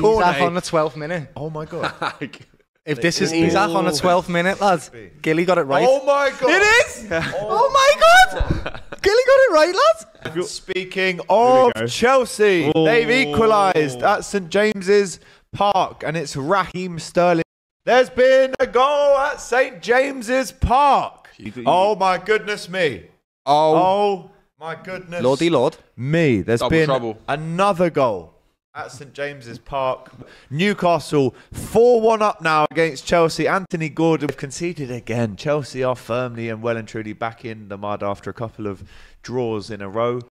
corner. Isak on the 12th minute. Oh my god. If this is Isak on the 12th minute, lads, Gilly got it right. Oh my god. It is. Oh my god, Gilly got it right, lads. Speaking of. Chelsea, Oh. they've equalised at St James's Park, and it's Raheem Sterling. There's been a goal at St James's Park. Oh my goodness me! Oh, Oh my goodness Lordy Lord. me! There's Double been trouble. another goal at St James's Park. Newcastle 4-1 up now against Chelsea. Anthony Gordon conceded again. Chelsea are firmly and well and truly back in the mud after a couple of draws in a row.